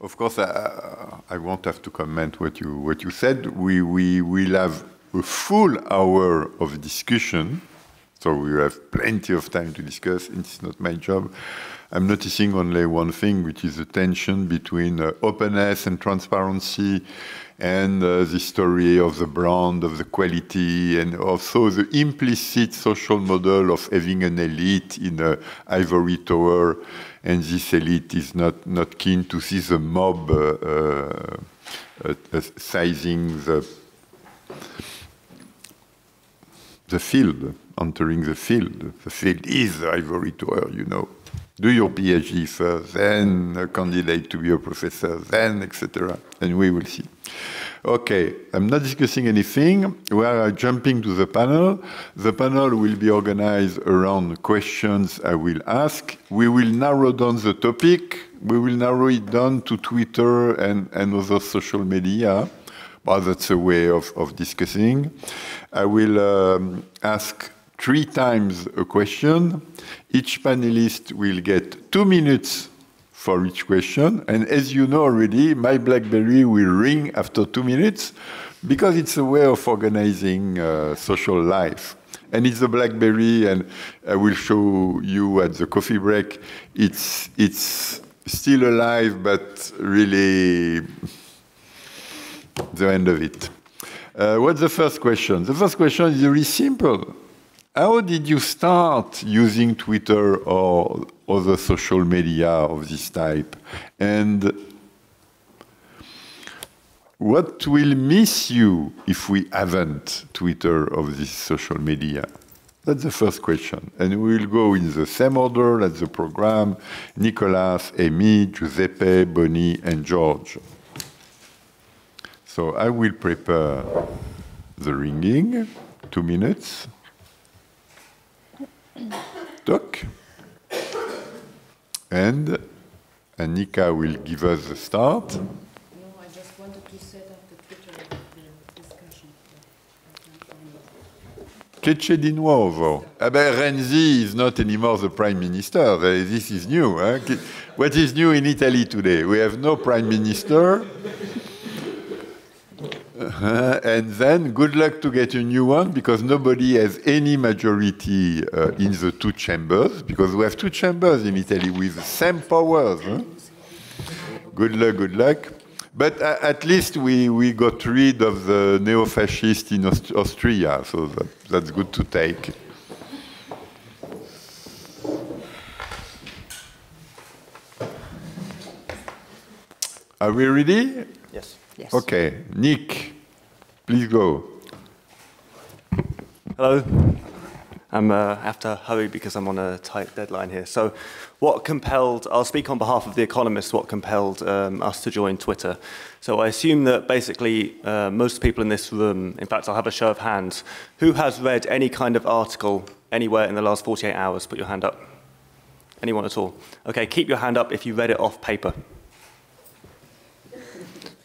Of course, I, I won't have to comment what you what you said. We we will have a full hour of discussion, so we have plenty of time to discuss. It's not my job. I'm noticing only one thing, which is the tension between uh, openness and transparency and uh, the story of the brand, of the quality, and also the implicit social model of having an elite in an ivory tower, and this elite is not, not keen to see the mob uh, uh, uh sizing the, the field, entering the field. The field is the ivory tower, you know do your PhD first, then a candidate to be a professor, then etc. And we will see. Okay, I'm not discussing anything. We are jumping to the panel. The panel will be organized around questions I will ask. We will narrow down the topic. We will narrow it down to Twitter and, and other social media. But that's a way of, of discussing. I will um, ask three times a question. Each panelist will get two minutes for each question. And as you know already, my BlackBerry will ring after two minutes because it's a way of organizing uh, social life. And it's a BlackBerry, and I will show you at the coffee break. It's, it's still alive, but really the end of it. Uh, what's the first question? The first question is very simple. How did you start using Twitter or other social media of this type? And what will miss you if we haven't Twitter of this social media? That's the first question. And we will go in the same order as the program Nicholas, Amy, Giuseppe, Bonnie, and George. So I will prepare the ringing, two minutes. Doc. And Annika will give us the start. No, I just wanted to set up the Twitter discussion. Che c'è di nuovo? Ben, Renzi is not anymore the prime minister. This is new. Eh? What is new in Italy today? We have no prime minister. Uh, and then good luck to get a new one because nobody has any majority uh, in the two chambers because we have two chambers in Italy with the same powers. Huh? Good luck, good luck. But uh, at least we, we got rid of the neo fascist in Aust Austria, so that, that's good to take. Are we ready? Yes. Yes. Okay, Nick, please go. Hello. I'm uh, have to hurry because I'm on a tight deadline here. So, what compelled? I'll speak on behalf of the Economist. What compelled um, us to join Twitter? So, I assume that basically uh, most people in this room, in fact, I'll have a show of hands, who has read any kind of article anywhere in the last 48 hours? Put your hand up. Anyone at all? Okay, keep your hand up if you read it off paper.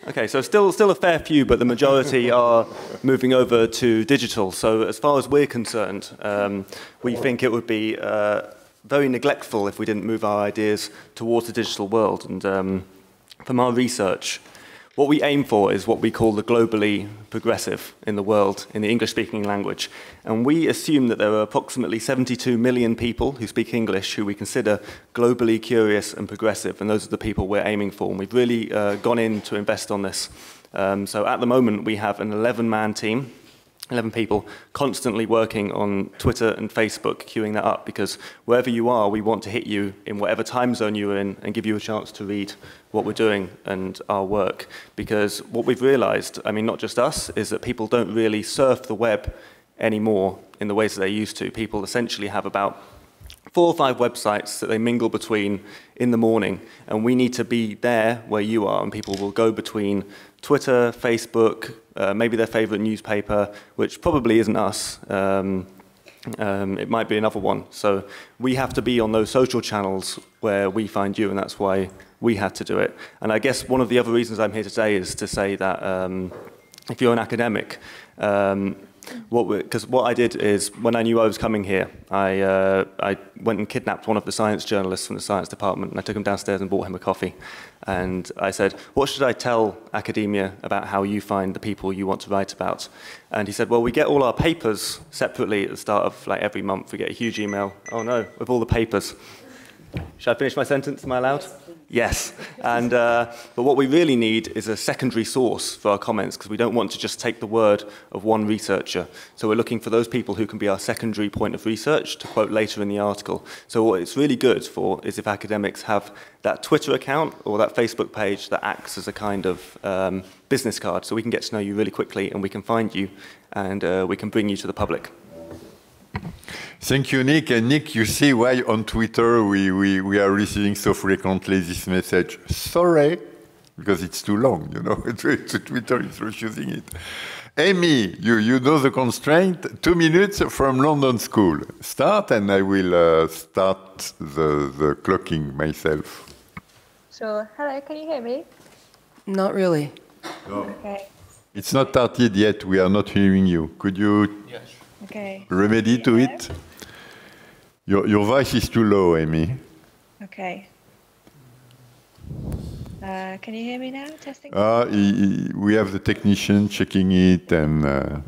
Okay, so still, still a fair few, but the majority are moving over to digital. So as far as we're concerned, um, we think it would be uh, very neglectful if we didn't move our ideas towards the digital world. And um, from our research, what we aim for is what we call the globally progressive in the world, in the English speaking language. And we assume that there are approximately 72 million people who speak English who we consider globally curious and progressive, and those are the people we're aiming for. And we've really uh, gone in to invest on this. Um, so at the moment, we have an 11 man team 11 people constantly working on Twitter and Facebook, queuing that up because wherever you are, we want to hit you in whatever time zone you're in and give you a chance to read what we're doing and our work. Because what we've realized, I mean, not just us, is that people don't really surf the web anymore in the ways that they used to. People essentially have about four or five websites that they mingle between in the morning, and we need to be there where you are, and people will go between Twitter, Facebook, uh, maybe their favorite newspaper, which probably isn't us. Um, um, it might be another one. So we have to be on those social channels where we find you, and that's why we had to do it. And I guess one of the other reasons I'm here today is to say that um, if you're an academic, um, what because what I did is when I knew I was coming here, I uh, I went and kidnapped one of the science journalists from the science department, and I took him downstairs and bought him a coffee, and I said, "What should I tell academia about how you find the people you want to write about?" And he said, "Well, we get all our papers separately at the start of like every month. We get a huge email. Oh no, with all the papers." Should I finish my sentence? Am I allowed? Yes. And, uh, but what we really need is a secondary source for our comments because we don't want to just take the word of one researcher. So we're looking for those people who can be our secondary point of research to quote later in the article. So what it's really good for is if academics have that Twitter account or that Facebook page that acts as a kind of um, business card so we can get to know you really quickly and we can find you and uh, we can bring you to the public. Thank you, Nick. And Nick, you see why on Twitter we, we, we are receiving so frequently this message, sorry, because it's too long, you know, Twitter is refusing it. Amy, you, you know the constraint, two minutes from London School. Start and I will uh, start the, the clocking myself. So, Hello, can you hear me? Not really. Okay. It's not started yet, we are not hearing you. Could you Okay. remedy to it? Your, your voice is too low, Amy. Okay. Uh, can you hear me now? Testing. Uh, he- he- we have the technician checking it and uh,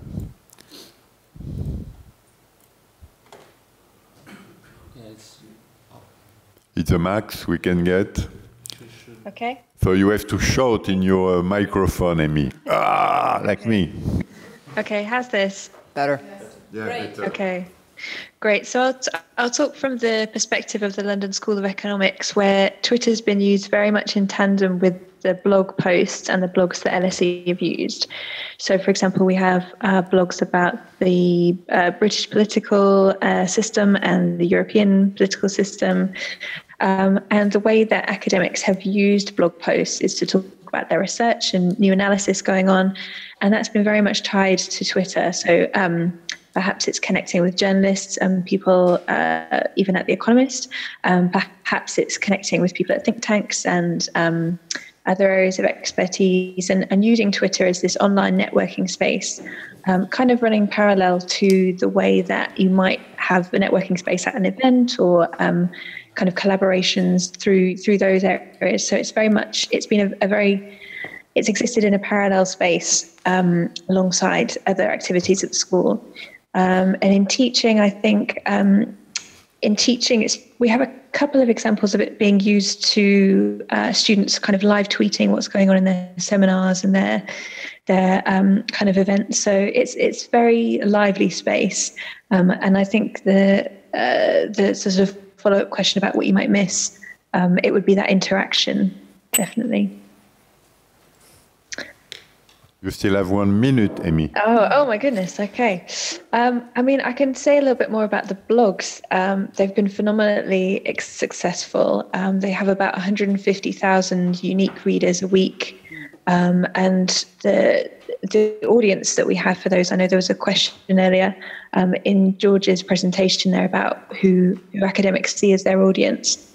it's a max we can get. Okay. So you have to shout in your uh, microphone, Amy. Ah, like me. Okay. How's this? Better. Okay. Great. So I'll, t- I'll talk from the perspective of the London School of Economics, where Twitter's been used very much in tandem with the blog posts and the blogs that LSE have used. So, for example, we have uh, blogs about the uh, British political uh, system and the European political system. Um, and the way that academics have used blog posts is to talk about their research and new analysis going on. And that's been very much tied to Twitter. So, um, Perhaps it's connecting with journalists and people, uh, even at The Economist. Um, perhaps it's connecting with people at think tanks and um, other areas of expertise and, and using Twitter as this online networking space, um, kind of running parallel to the way that you might have a networking space at an event or um, kind of collaborations through through those areas. So it's very much it's been a, a very it's existed in a parallel space um, alongside other activities at the school. Um, and in teaching, I think um, in teaching, it's, we have a couple of examples of it being used to uh, students kind of live tweeting what's going on in their seminars and their their um, kind of events. So it's it's very lively space, um, and I think the uh, the sort of follow up question about what you might miss, um, it would be that interaction, definitely. You still have one minute, Amy. Oh, oh my goodness. Okay. Um, I mean, I can say a little bit more about the blogs. Um, they've been phenomenally successful. Um, they have about 150,000 unique readers a week. Um, and the the audience that we have for those, I know there was a question earlier um, in George's presentation there about who, who academics see as their audience.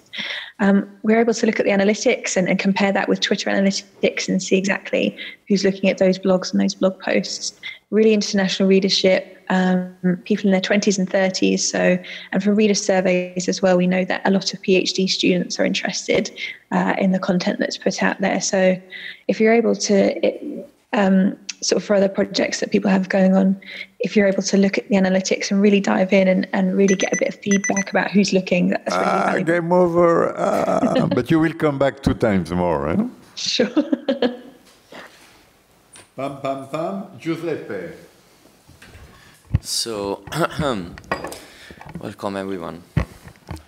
Um, we're able to look at the analytics and, and, compare that with Twitter analytics and see exactly who's looking at those blogs and those blog posts. Really international readership, um, people in their 20s and 30s. So, and from reader surveys as well, we know that a lot of PhD students are interested uh, in the content that's put out there. So, if you're able to it, um, sort of for other projects that people have going on, if you're able to look at the analytics and really dive in and, and really get a bit of feedback about who's looking, that's really ah, valuable. game over. Ah, but you will come back two times more, eh? Sure. pam, pam, pam. Giuseppe. So, welcome everyone.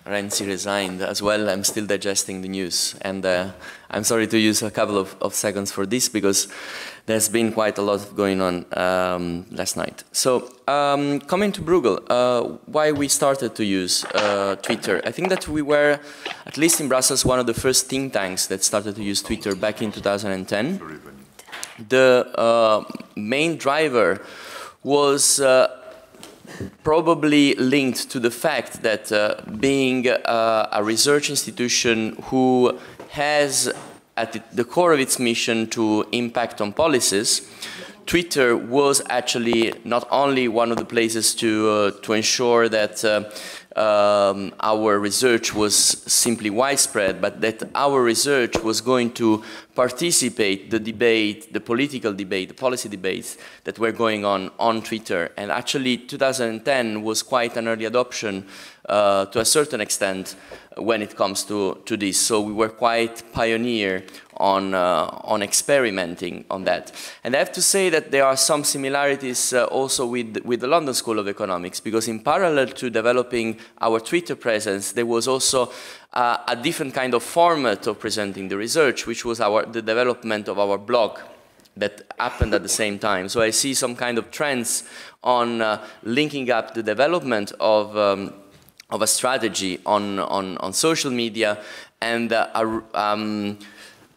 Renzi resigned as well. I'm still digesting the news, and uh, I'm sorry to use a couple of, of, seconds for this because there's been quite a lot going on um, last night. So, um, coming to Bruegel, uh, why we started to use uh, Twitter? I think that we were, at least in Brussels, one of the first think tanks that started to use Twitter back in 2010. The uh, main driver was uh, probably linked to the fact that uh, being uh, a research institution who has at the core of its mission to impact on policies, Twitter was actually not only one of the places to, uh, to ensure that uh, um, our research was simply widespread, but that our research was going to participate the debate, the political debate, the policy debates that were going on on Twitter. And actually 2010 was quite an early adoption uh, to a certain extent when it comes to, to this. So we were quite pioneer on, uh, on experimenting on that. And I have to say that there are some similarities uh, also with, with the London School of Economics, because in parallel to developing our Twitter presence, there was also uh, a different kind of format of presenting the research, which was our, the development of our blog that happened at the same time. So I see some kind of trends on uh, linking up the development of um, of a strategy on, on, on social media and uh, a um,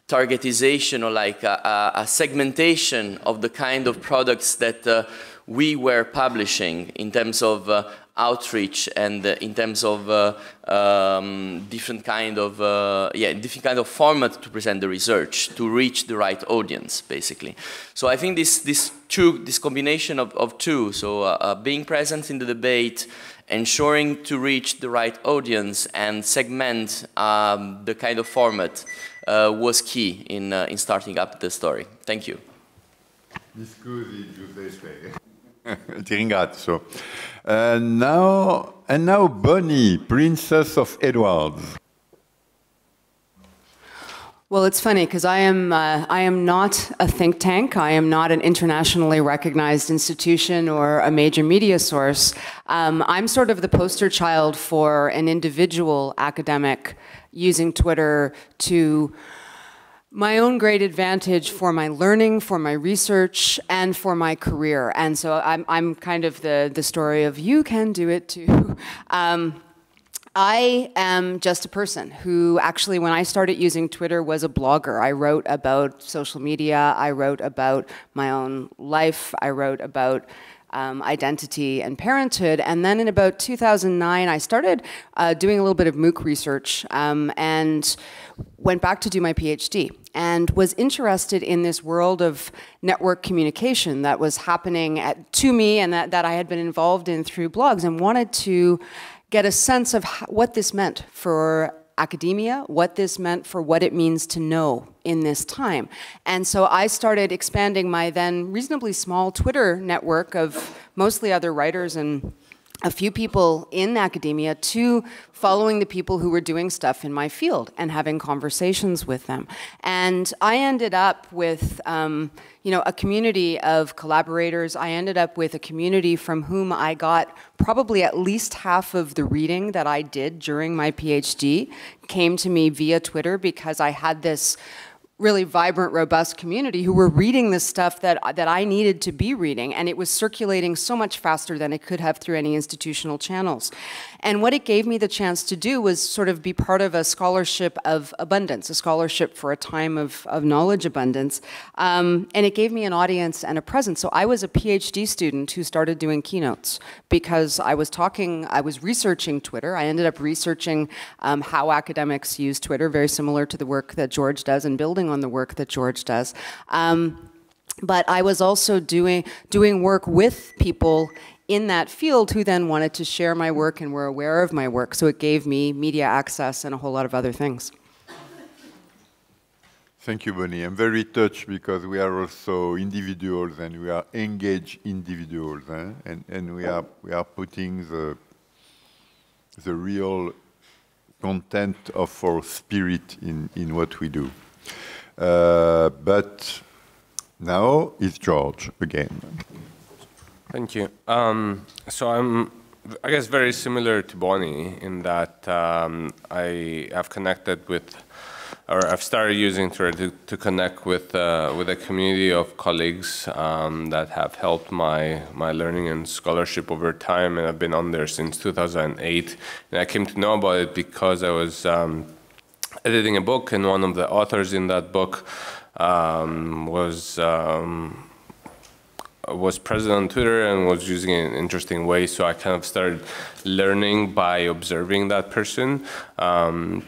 targetization or like a, a, segmentation of the kind of products that uh, we were publishing in terms of uh, outreach and uh, in terms of uh, um, different kind of uh, yeah different kind of format to present the research to reach the right audience basically. So I think this this two this combination of, of two so uh, uh, being present in the debate ensuring to reach the right audience and segment um, the kind of format uh, was key in in starting up the story. Thank you ringrazio. Uh, now, and now Bonnie, Princess of Edwards. Well, it's funny because I am uh, I am not a think tank. I am not an internationally recognized institution or a major media source. Um, I'm sort of the poster child for an individual academic using Twitter to my own great advantage for my learning, for my research, and for my career. And so I'm, I'm kind of the, the story of you can do it too. Um, I am just a person who actually, when I started using Twitter, was a blogger. I wrote about social media, I wrote about my own life, I wrote about um, identity and parenthood. And then in about 2009, I started uh, doing a little bit of MOOC research um, and went back to do my PhD and was interested in this world of network communication that was happening at, to me and that, that I had been involved in through blogs and wanted to get a sense of what this meant for academia, what this meant for what it means to know in this time. And so I started expanding my then reasonably small Twitter network of mostly other writers and a few people in academia to following the people who were doing stuff in my field and having conversations with them. And I ended up with, um, you know, a community of collaborators. I ended up with a community from whom I got probably at least half of the reading that I did during my PhD came to me via Twitter because I had this really vibrant, robust community who were reading the stuff that, that I needed to be reading, and it was circulating so much faster than it could have through any institutional channels. And what it gave me the chance to do was sort of be part of a scholarship of abundance, a scholarship for a time of, of knowledge abundance. Um, and it gave me an audience and a presence. So I was a PhD student who started doing keynotes because I was talking, I was researching Twitter. I ended up researching um, how academics use Twitter, very similar to the work that George does in building on the work that George does. Um, but I was also doing doing work with people in that field who then wanted to share my work and were aware of my work. So it gave me media access and a whole lot of other things. Thank you, Bonnie. I'm very touched because we are also individuals and we are engaged individuals, eh? and, and we, are, we are putting the, the real content of our spirit in, in what we do. Uh, but now it's George again. Thank you. Um, so I'm, I guess, very similar to Bonnie in that um, I have connected with, or I've started using Twitter to, to connect with uh, with a community of colleagues um, that have helped my my learning and scholarship over time, and I've been on there since 2008. And I came to know about it because I was um, editing a book, and one of the authors in that book um, was um, was present on Twitter and was using it in an interesting ways. So I kind of started learning by observing that person. Um,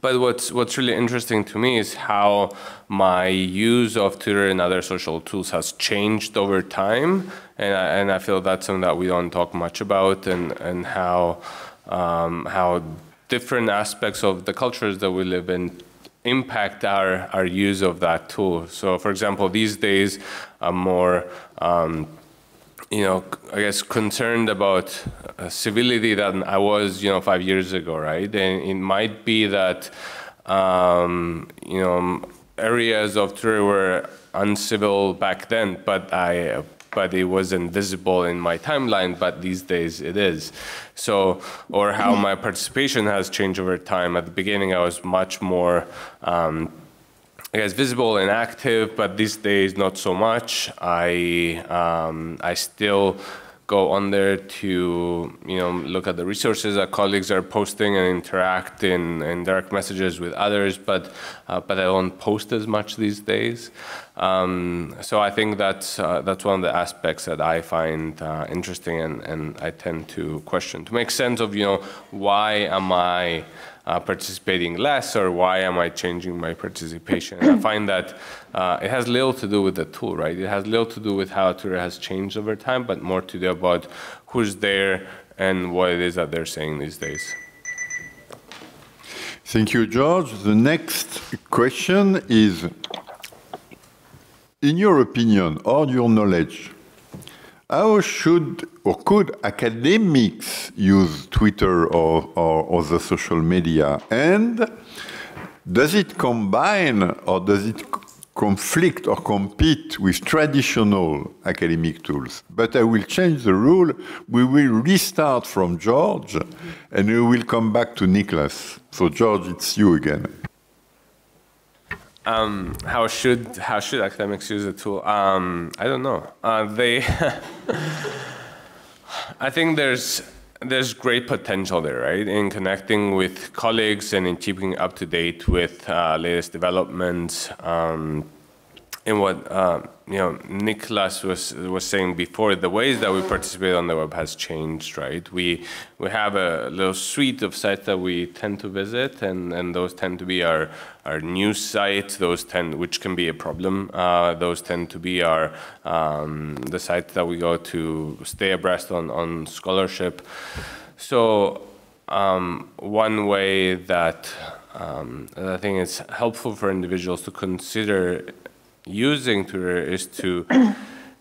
but what's what's really interesting to me is how my use of Twitter and other social tools has changed over time, and I, and I feel that's something that we don't talk much about, and and how um, how different aspects of the cultures that we live in impact our our use of that tool. So, for example, these days, I'm more um, you know, I guess concerned about uh, civility than I was, you know, five years ago, right? And it might be that, um, you know, areas of Twitter were uncivil back then, but I, but it wasn't visible in my timeline. But these days it is. So, or how my participation has changed over time. At the beginning, I was much more. Um, I guess visible and active, but these days not so much. I um, I still go on there to you know look at the resources that colleagues are posting and interact in, in direct messages with others, but uh, but I don't post as much these days. Um, so I think that's uh, that's one of the aspects that I find uh, interesting and, and I tend to question to make sense of you know why am I uh, participating less or why am I changing my participation? And I find that uh, it has little to do with the tool, right? It has little to do with how Twitter has changed over time, but more to do about who's there and what it is that they're saying these days. Thank you, George. The next question is, in your opinion or your knowledge, how should or could academics use Twitter or, or other social media? And does it combine or does it conflict or compete with traditional academic tools? But I will change the rule. We will restart from George and we will come back to Nicholas. So, George, it's you again. Um, how should how should academics use the tool? Um, I don't know. Uh, they, I think there's there's great potential there, right? In connecting with colleagues and in keeping up to date with uh, latest developments. Um, in what uh, you know Nicholas was was saying before, the ways that we participate on the web has changed, right? We we have a little suite of sites that we tend to visit, and, and those tend to be our our news sites. Those tend, which can be a problem. Uh, those tend to be our um, the sites that we go to stay abreast on on scholarship. So um, one way that um, I think it's helpful for individuals to consider using Twitter is to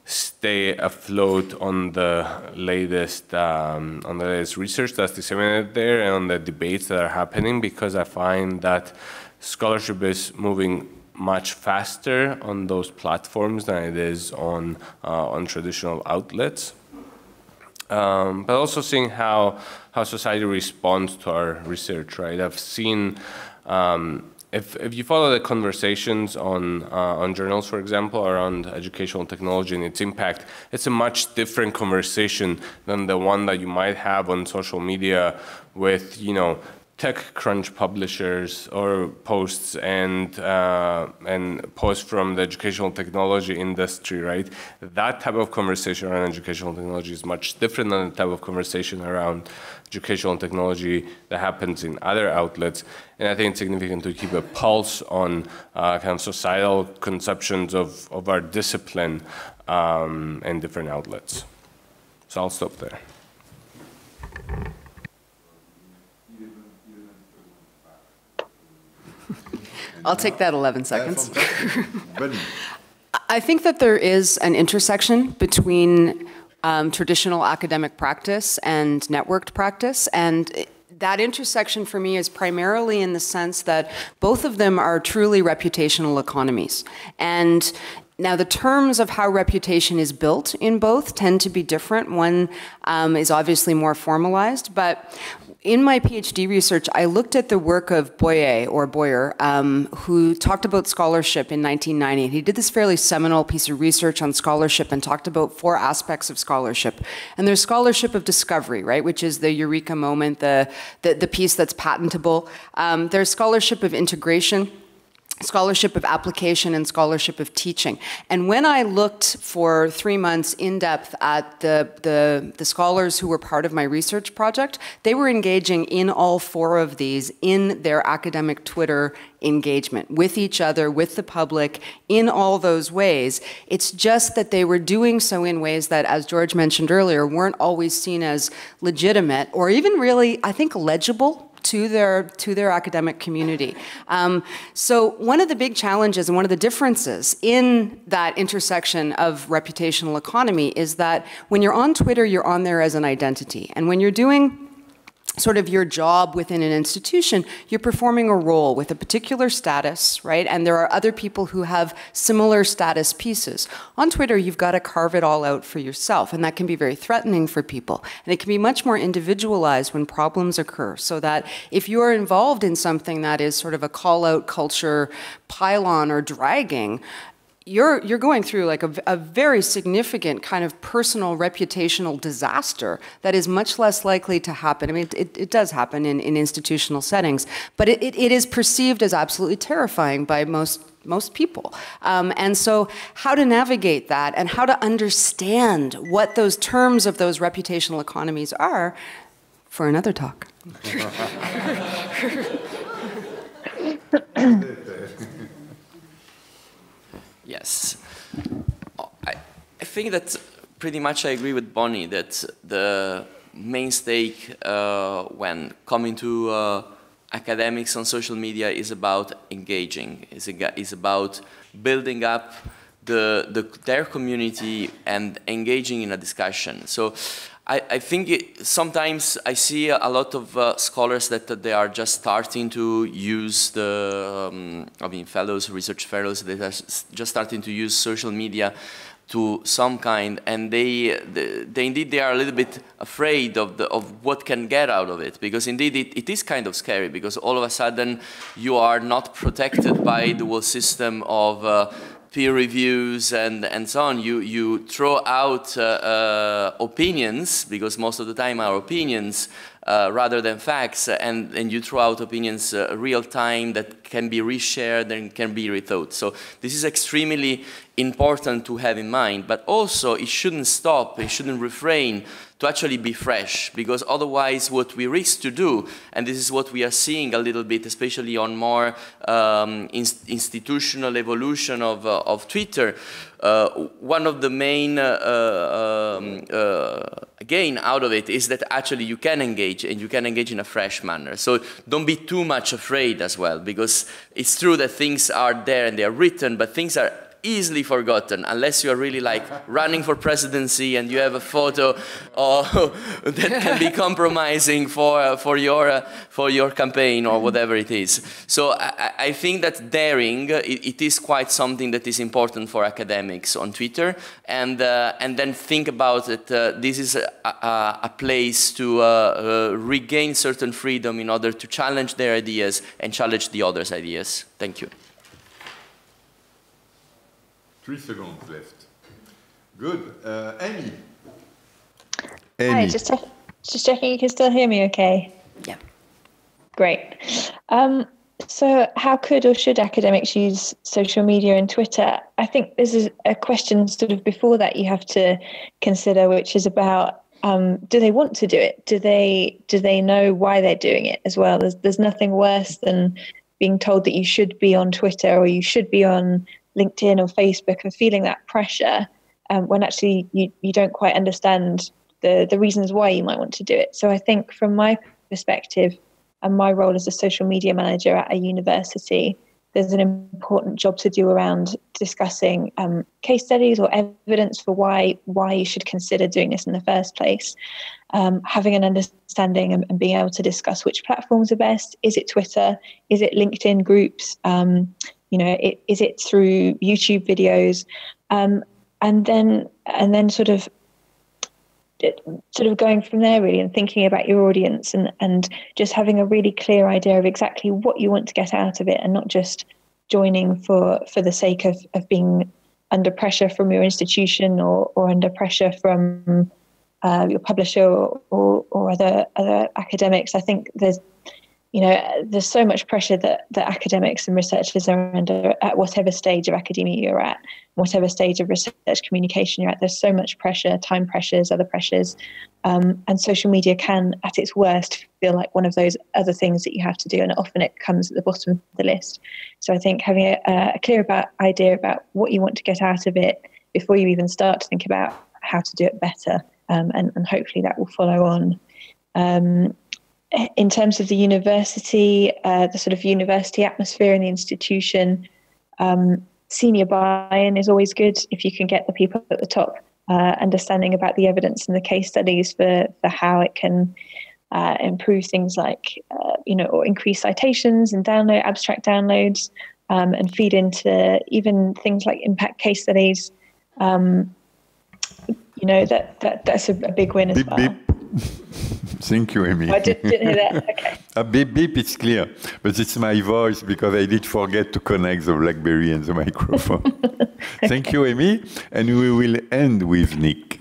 stay afloat on the latest um, on the latest research that's disseminated there and on the debates that are happening because I find that scholarship is moving much faster on those platforms than it is on uh, on traditional outlets. Um, but also seeing how how society responds to our research, right? I've seen um, if, if you follow the conversations on, uh, on journals, for example, around educational technology and its impact, it's a much different conversation than the one that you might have on social media with, you know, TechCrunch publishers or posts and uh, and posts from the educational technology industry, right? That type of conversation around educational technology is much different than the type of conversation around educational technology that happens in other outlets. And I think it's significant to keep a pulse on uh, kind of societal conceptions of, of our discipline um, in different outlets. So I'll stop there. I'll take that 11 seconds. I think that there is an intersection between um, traditional academic practice and networked practice, and that intersection for me is primarily in the sense that both of them are truly reputational economies. And now, the terms of how reputation is built in both tend to be different. One um, is obviously more formalized, but in my PhD research, I looked at the work of Boyer, or Boyer, um, who talked about scholarship in 1990. He did this fairly seminal piece of research on scholarship and talked about four aspects of scholarship. And there's scholarship of discovery, right, which is the eureka moment, the, the, the piece that's patentable. Um, there's scholarship of integration, scholarship of application and scholarship of teaching. And when I looked for three months in depth at the, the, the, scholars who were part of my research project, they were engaging in all four of these in their academic Twitter engagement with each other, with the public, in all those ways. It's just that they were doing so in ways that, as George mentioned earlier, weren't always seen as legitimate or even really, I think, legible to their to their academic community. Um, so one of the big challenges and one of the differences in that intersection of reputational economy is that when you're on Twitter, you're on there as an identity, and when you're doing sort of your job within an institution, you're performing a role with a particular status, right? And there are other people who have similar status pieces. On Twitter, you've got to carve it all out for yourself, and that can be very threatening for people. And it can be much more individualized when problems occur, so that if you're involved in something that is sort of a call out culture pile-on or dragging, you're you're going through like a, a, very significant kind of personal reputational disaster that is much less likely to happen. I mean, it, it does happen in, in institutional settings, but it, it, it is perceived as absolutely terrifying by most most people. Um, and so, how to navigate that and how to understand what those terms of those reputational economies are for another talk. Yes. I, I think that pretty much I agree with Bonnie that the main stake uh, when coming to uh, academics on social media is about engaging, is, is about building up the, the, their community and engaging in a discussion. So I, I think it, sometimes I see a lot of uh, scholars that, that, they are just starting to use the, um, I mean, fellows, research fellows, they are just starting to use social media to some kind, and they, they, they, indeed they are a little bit afraid of the of what can get out of it, because indeed it, it is kind of scary, because all of a sudden you are not protected by the whole system of uh, peer reviews and, and so on, you, you throw out uh, uh, opinions, because most of the time our opinions uh, rather than facts, and, and you throw out opinions uh, real time that can be reshared and can be rethought. So this is extremely important to have in mind, but also it shouldn't stop, it shouldn't refrain to actually be fresh, because otherwise what we risk to do, and this is what we are seeing a little bit, especially on more um, in institutional evolution of, uh, of Twitter, uh, one of the main uh, uh um, uh, gain out of it is that actually you can engage and you can engage in a fresh manner. So don't be too much afraid as well, because it's true that things are there and they are written, but things are easily forgotten unless you are really like running for presidency and you have a photo that can be compromising for, uh, for, your, uh, for your campaign or whatever it is. So I, I think that daring, it, it is quite something that is important for academics on Twitter and, uh, and then think about it. Uh, this is a, a, a place to uh, uh, regain certain freedom in order to challenge their ideas and challenge the others' ideas. Thank you. Three seconds left. Good. Uh, Amy. Amy. Hi, just, just checking you can still hear me okay? Yeah. Great. Um, so, how could or should academics use social media and Twitter? I think this is a question sort of before that you have to consider, which is about um, do they want to do it? Do they do they know why they're doing it as well? There's there's nothing worse than being told that you should be on Twitter or you should be on LinkedIn or Facebook and feeling that pressure um, when actually you, you don't quite understand the, the reasons why you might want to do it. So I think from my perspective and my role as a social media manager at a university, there's an important job to do around discussing um, case studies or evidence for why why you should consider doing this in the first place. Um, having an understanding and, and, being able to discuss which platforms are best. Is it Twitter? Is it LinkedIn groups? Um, you know it, is it through youtube videos? Um, and then and then sort of sort of going from there really and thinking about your audience and and just having a really clear idea of exactly what you want to get out of it and not just joining for for the sake of of being under pressure from your institution or or under pressure from uh, your publisher or, or, or other other academics. I think there's you know, there's so much pressure that, that academics and researchers are under at whatever stage of academia you're at, whatever stage of research communication you're at. There's so much pressure, time pressures, other pressures. Um, and social media can, at its worst, feel like one of those other things that you have to do. And often it comes at the bottom of the list. So I think having a, a clear about idea about what you want to get out of it before you even start to think about how to do it better. Um, and, and hopefully that will follow on. Um, in terms of the university, uh, the sort of university atmosphere in the institution, um, senior buy-in is always good if you can get the people at the top uh, understanding about the evidence and the case studies for, for how it can uh, improve things like, uh, you know, or increase citations and download abstract downloads um, and feed into even things like impact case studies. Um, you know, that, that that's a, a big win as beep, well. Beep. Thank you, Amy. I did, didn't hear that. Okay. A beep beep, it's clear, but it's my voice because I did forget to connect the BlackBerry and the microphone. Thank you, Amy, and we will end with Nick.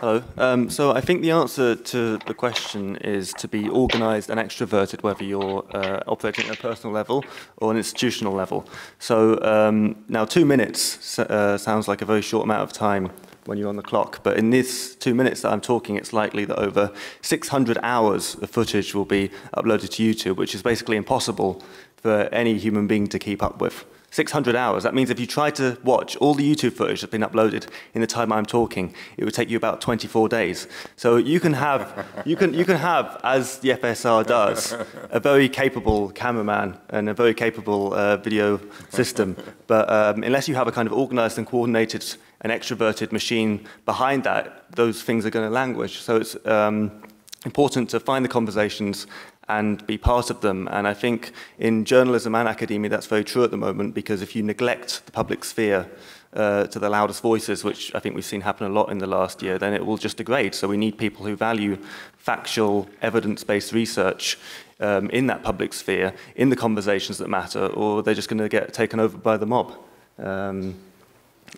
Hello. Um, so I think the answer to the question is to be organised and extroverted, whether you're uh, operating at a personal level or an institutional level. So um, now two minutes uh, sounds like a very short amount of time when you're on the clock, but in these two minutes that I'm talking, it's likely that over 600 hours of footage will be uploaded to YouTube, which is basically impossible for any human being to keep up with. 600 hours. That means if you try to watch all the YouTube footage that's been uploaded in the time I'm talking, it would take you about 24 days. So you can have, you can, you can have, as the FSR does, a very capable cameraman and a very capable uh, video system. But um, unless you have a kind of organized and coordinated and extroverted machine behind that, those things are going to languish. So it's um, important to find the conversations and be part of them. And I think in journalism and academia, that's very true at the moment, because if you neglect the public sphere uh, to the loudest voices, which I think we've seen happen a lot in the last year, then it will just degrade. So we need people who value factual, evidence-based research um, in that public sphere, in the conversations that matter, or they're just going to get taken over by the mob. Um,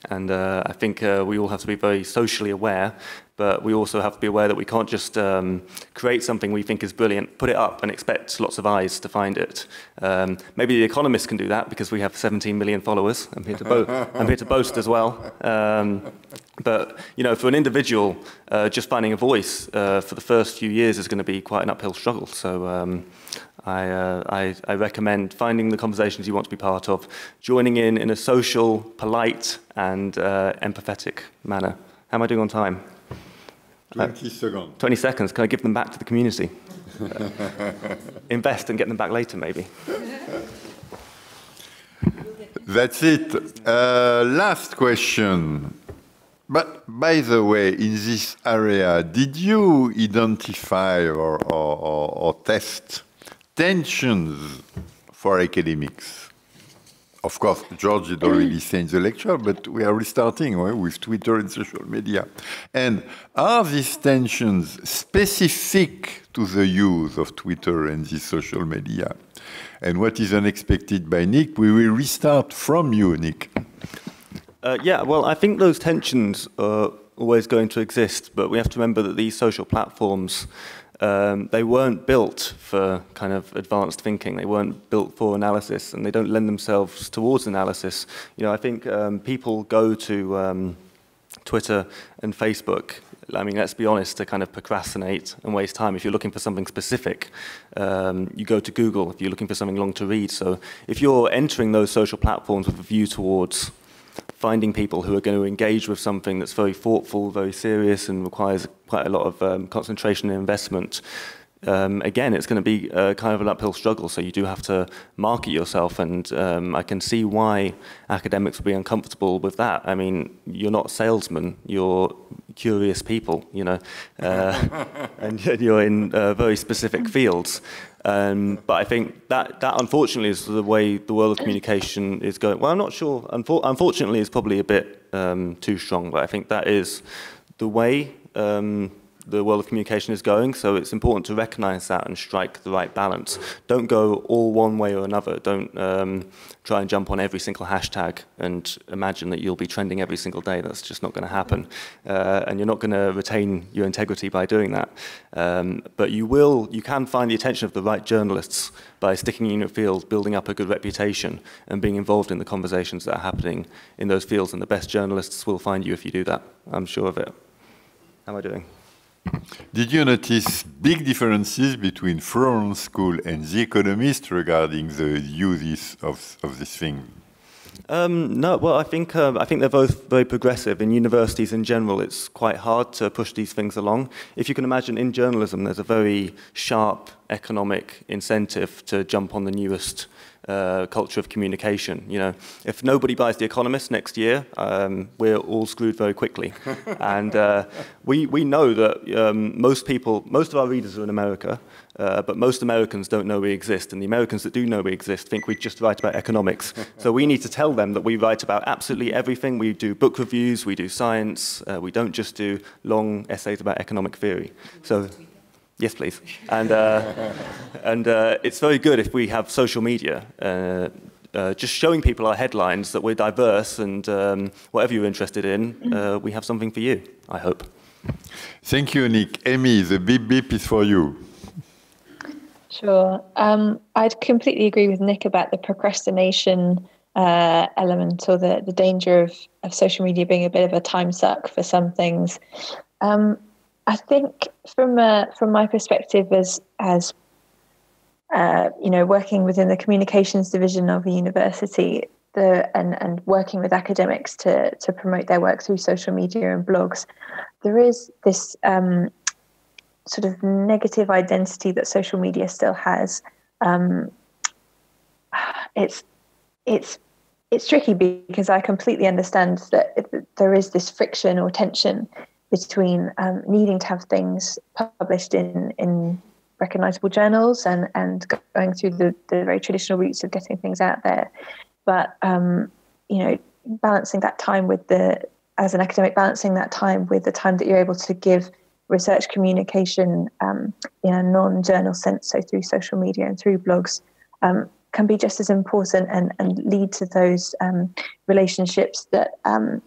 and uh, I think uh, we all have to be very socially aware, but we also have to be aware that we can't just um, create something we think is brilliant, put it up and expect lots of eyes to find it. Um, maybe The Economist can do that because we have 17 million followers. I'm here to, bo I'm here to boast as well. Um, but, you know, for an individual, uh, just finding a voice uh, for the first few years is going to be quite an uphill struggle. So um, I, uh, I, I, recommend finding the conversations you want to be part of, joining in in a social, polite, and uh, empathetic manner. How am I doing on time? 20 uh, seconds. 20 seconds. Can I give them back to the community? invest and get them back later, maybe. That's it. Uh, last question. But by the way, in this area, did you identify or, or, or, or test tensions for academics. Of course, George had already said in the lecture, but we are restarting right, with Twitter and social media. And are these tensions specific to the use of Twitter and these social media? And what is unexpected by Nick, we will restart from you, Nick. Uh, yeah, well, I think those tensions are always going to exist, but we have to remember that these social platforms um, they weren't built for kind of advanced thinking. They weren't built for analysis, and they don't lend themselves towards analysis. You know, I think um, people go to um, Twitter and Facebook. I mean, let's be honest, to kind of procrastinate and waste time. If you're looking for something specific, um, you go to Google. If you're looking for something long to read, so if you're entering those social platforms with a view towards finding people who are going to engage with something that's very thoughtful, very serious, and requires quite a lot of um, concentration and investment, um, again, it's going to be kind of an uphill struggle. So you do have to market yourself, and um, I can see why academics would be uncomfortable with that. I mean, you're not salesmen; you're curious people, you know, uh, and you're in uh, very specific fields. Um, but I think that, that unfortunately is the way the world of communication is going. Well, I'm not sure. Unfor unfortunately, is probably a bit um, too strong, but I think that is the way um, the world of communication is going. So it's important to recognize that and strike the right balance. Don't go all one way or another. Don't um, try and jump on every single hashtag and imagine that you'll be trending every single day. That's just not going to happen. Uh, and you're not going to retain your integrity by doing that. Um, but you will, you can find the attention of the right journalists by sticking in your field, building up a good reputation, and being involved in the conversations that are happening in those fields. And the best journalists will find you if you do that. I'm sure of it. How am I doing? Did you notice big differences between Florence School and The Economist regarding the uses of, of this thing? Um, no, well, I think um, I think they're both very progressive. In universities in general, it's quite hard to push these things along. If you can imagine, in journalism, there's a very sharp economic incentive to jump on the newest uh, culture of communication. You know, if nobody buys The Economist next year, um, we're all screwed very quickly. and uh, we, we know that um, most people, most of our readers are in America, uh, but most Americans don't know we exist. And the Americans that do know we exist think we just write about economics. so we need to tell them that we write about absolutely everything. We do book reviews, we do science, uh, we don't just do long essays about economic theory. So Yes, please. And, uh, and uh, it's very good if we have social media, uh, uh just showing people our headlines that we're diverse and um, whatever you're interested in, uh, we have something for you, I hope. Thank you, Nick. Amy, the beep beep is for you. Sure. Um, I'd completely agree with Nick about the procrastination uh, element or the, the danger of, of social media being a bit of a time suck for some things. Um, I think from uh, from my perspective as as uh, you know working within the communications division of a university the and and working with academics to to promote their work through social media and blogs there is this um, sort of negative identity that social media still has. Um, it's it's it's tricky because I completely understand that there is this friction or tension between um, needing to have things published in in recognizable journals and and going through the, the very traditional routes of getting things out there. But um, you know balancing that time with the as an academic balancing that time with the time that you're able to give research communication um, in a non-journal sense so through social media and through blogs um, can be just as important and, and lead to those um, relationships that um,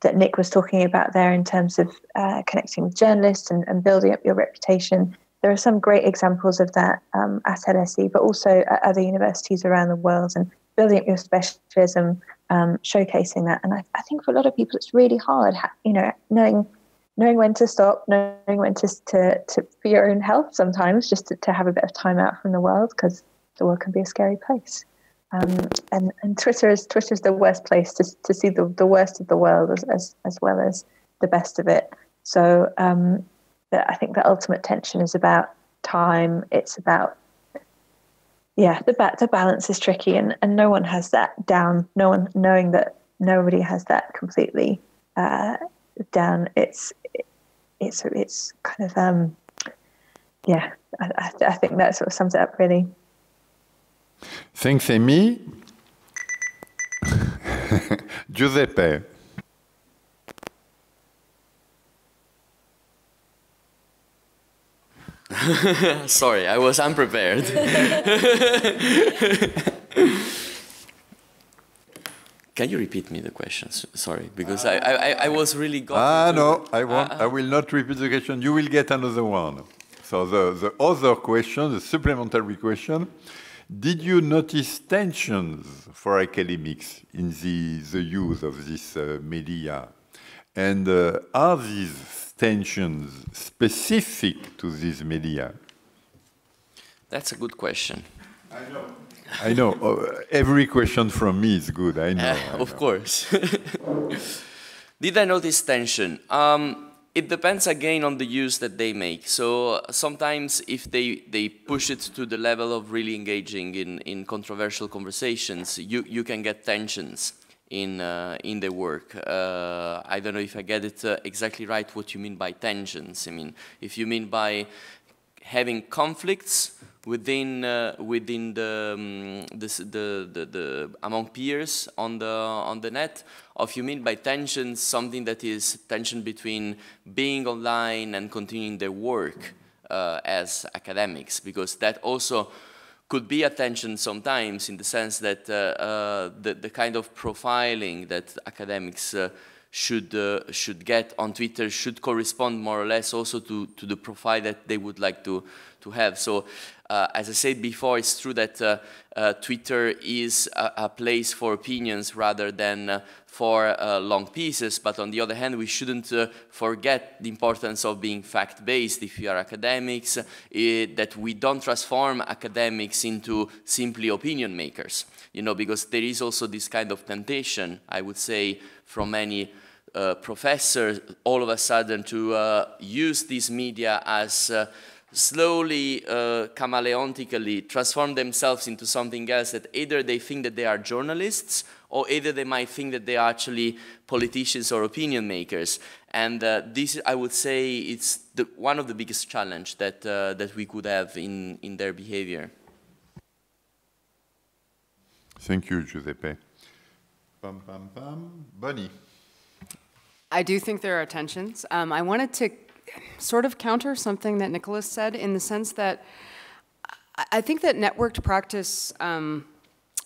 that Nick was talking about there in terms of uh, connecting with journalists and, and, building up your reputation. There are some great examples of that um, at LSE, but also at other universities around the world and building up your specialism, um, showcasing that. And I, I, think for a lot of people, it's really hard, you know, knowing knowing when to stop, knowing when to, to, to for your own health sometimes, just to, to have a bit of time out from the world because the world can be a scary place. Um, and, and Twitter is Twitter's the worst place to, to see the, the worst of the world as, as, as well as the best of it. So um, I think the ultimate tension is about time. It's about yeah, the ba- the balance is tricky, and, and no one has that down. No one knowing that nobody has that completely uh, down. It's it's it's kind of um, yeah. I, I think that sort of sums it up really. Thanks, Amy. Giuseppe. Sorry, I was unprepared. Can you repeat me the questions? Sorry, because I, I, I was really. Ah, no, I won't. Uh, I will not repeat the question. You will get another one. So the, the other question, the supplementary question, did you notice tensions for academics in the, the use of this uh, media? And uh, are these tensions specific to these media? That's a good question. I know. I know. Uh, every question from me is good. I know. I of know. course. Did I notice tension? Um, it depends again on the use that they make. So sometimes if they, they push it to the level of really engaging in, in controversial conversations, you, you can get tensions in, uh, in the work. Uh, I don't know if I get it uh, exactly right what you mean by tensions. I mean, if you mean by having conflicts within uh, within the, um, the, the, the, among peers on the on the net, or if you mean by tension something that is tension between being online and continuing their work uh, as academics, because that also could be a tension sometimes in the sense that uh, uh, the, the kind of profiling that academics uh, should uh, should get on Twitter should correspond more or less also to, to the profile that they would like to to have. So, uh, as I said before, it's true that uh, uh Twitter is a, a, place for opinions rather than uh, for uh, long pieces. But on the other hand, we shouldn't forget the importance of being fact-based. If you are academics, that we don't transform academics into simply opinion makers. You know, because there is also this kind of temptation, I would say, from many uh, professors all of a sudden to uh, use these media as uh, slowly, uh, chameleontically transform themselves into something else that either they think that they are journalists or either they might think that they are actually politicians or opinion makers. And uh, this, I would say, it's the, one of the biggest challenge that, uh, that we could have in, in their behavior. Thank you, Giuseppe. Bum, bum, bum. Bunny. I do think there are tensions. Um, I wanted to sort of counter something that Nicholas said in the sense that I think that networked practice, um,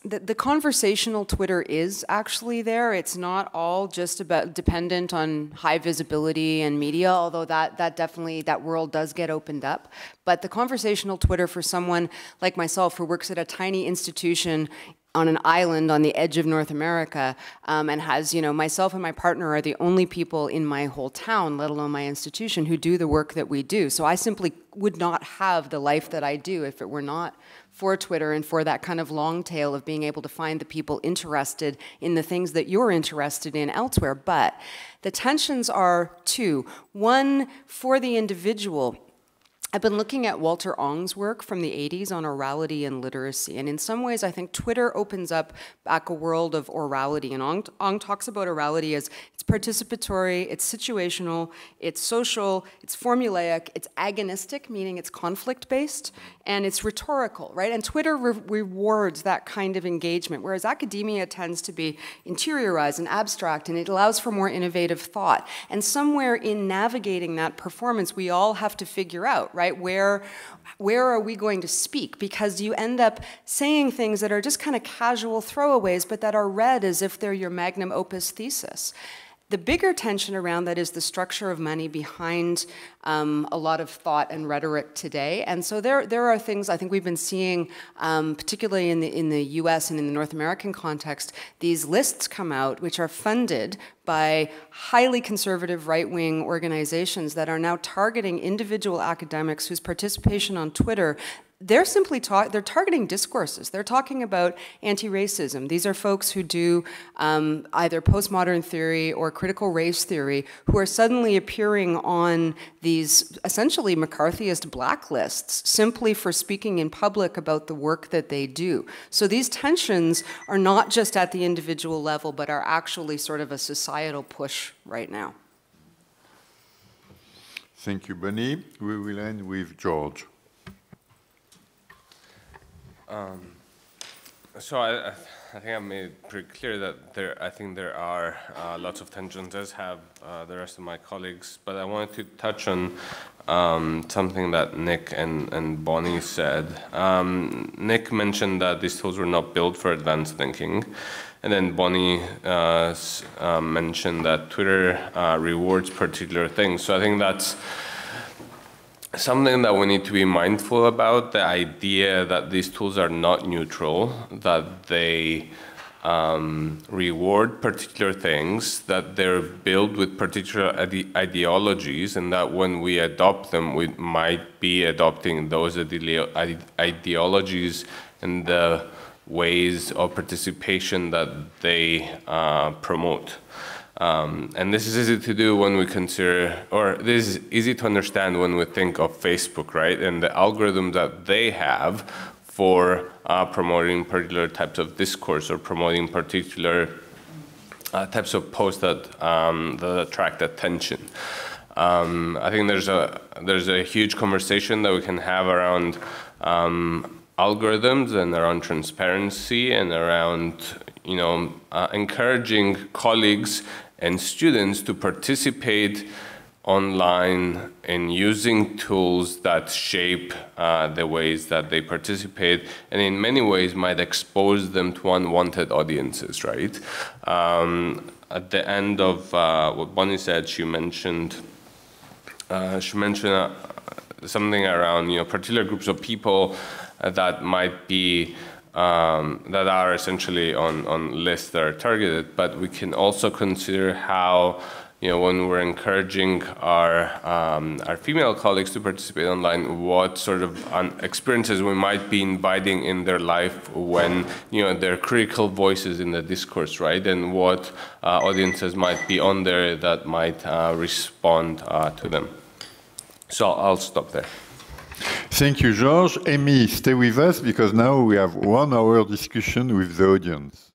the, the, conversational Twitter is actually there. It's not all just about dependent on high visibility and media, although that, that definitely, that world does get opened up. But the conversational Twitter for someone like myself who works at a tiny institution on an island on the edge of North America um, and has, you know, myself and my partner are the only people in my whole town, let alone my institution, who do the work that we do. So I simply would not have the life that I do if it were not for Twitter and for that kind of long tail of being able to find the people interested in the things that you're interested in elsewhere. But the tensions are two. One, for the individual, I've been looking at Walter Ong's work from the 80s on orality and literacy. And in some ways, I think Twitter opens up back a world of orality. And Ong, Ong talks about orality as it's participatory, it's situational, it's social, it's formulaic, it's agonistic, meaning it's conflict based, and it's rhetorical, right? And Twitter re rewards that kind of engagement, whereas academia tends to be interiorized and abstract, and it allows for more innovative thought. And somewhere in navigating that performance, we all have to figure out, right? Where, where are we going to speak? Because you end up saying things that are just kind of casual throwaways, but that are read as if they're your magnum opus thesis. The bigger tension around that is the structure of money behind um, a lot of thought and rhetoric today. And so there, there are things I think we've been seeing, um, particularly in the, in the US and in the North American context, these lists come out which are funded by highly conservative right wing organizations that are now targeting individual academics whose participation on Twitter they're simply they're targeting discourses. They're talking about anti-racism. These are folks who do um, either postmodern theory or critical race theory, who are suddenly appearing on these essentially McCarthyist blacklists simply for speaking in public about the work that they do. So these tensions are not just at the individual level, but are actually sort of a societal push right now. Thank you, Bunny. We will end with George. Um, so I, I, think I've made pretty clear that there, I think there are uh, lots of tensions, as have uh, the rest of my colleagues. But I wanted to touch on um, something that Nick and, and Bonnie said. Um, Nick mentioned that these tools were not built for advanced thinking. And then Bonnie uh, uh mentioned that Twitter uh, rewards particular things. So I think that's something that we need to be mindful about the idea that these tools are not neutral, that they um, reward particular things, that they're built with particular ide ideologies, and that when we adopt them, we might be adopting those ide ideologies and the ways of participation that they uh, promote. Um, and this is easy to do when we consider, or this is easy to understand when we think of Facebook, right? And the algorithm that they have for uh, promoting particular types of discourse or promoting particular uh, types of posts that, um, that attract attention. Um, I think there's a there's a huge conversation that we can have around um, algorithms and around transparency and around you know uh, encouraging colleagues and students to participate online in using tools that shape uh, the ways that they participate and in many ways might expose them to unwanted audiences right? Um, at the end of uh, what Bonnie said she mentioned uh, she mentioned uh, something around you know particular groups of people that might be um, that are essentially on on lists that are targeted, but we can also consider how you know when we're encouraging our um, our female colleagues to participate online, what sort of experiences we might be inviting in their life when you know they're critical voices in the discourse, right? And what uh, audiences might be on there that might uh, respond uh, to them. So I'll stop there. Thank you, George. Amy, stay with us because now we have one hour discussion with the audience.